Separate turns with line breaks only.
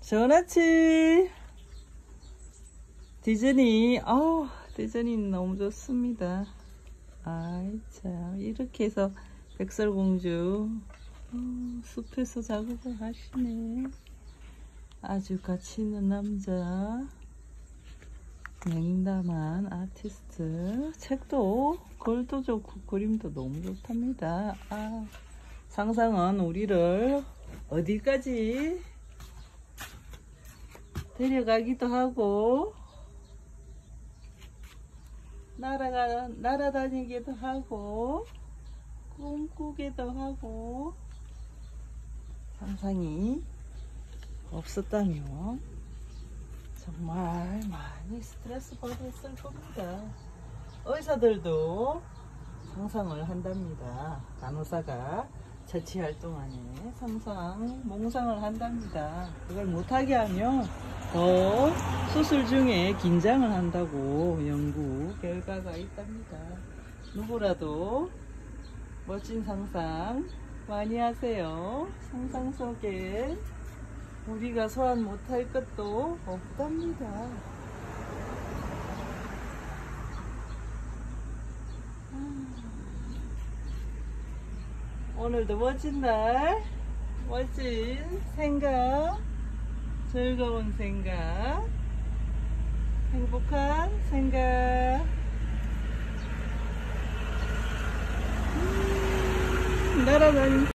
전화치. 디즈니. 어 디즈니 너무 좋습니다. 아이 참. 이렇게 해서 백설공주. 어, 숲에서 작업을 하시네. 아주 가치 있는 남자. 냉담한 아티스트. 책도 글도 좋고 그림도 너무 좋답니다. 아 상상은 우리를 어디까지 데려가기도 하고 날아가 날아다니기도 하고 꿈꾸기도 하고 상상이 없었다면 정말 많이 스트레스 받았을 겁니다. 의사들도 상상을 한답니다. 간호사가 자치활동 안에 상상, 몽상을 한답니다. 그걸 못하게 하면 더 수술 중에 긴장을 한다고 연구 결과가 있답니다. 누구라도 멋진 상상 많이 하세요. 상상 속에 우리가 소환 못할 것도 없답니다. 오늘도 멋진 날, 멋진 생각, 즐거운 생각, 행복한 생각. 음, 날아다니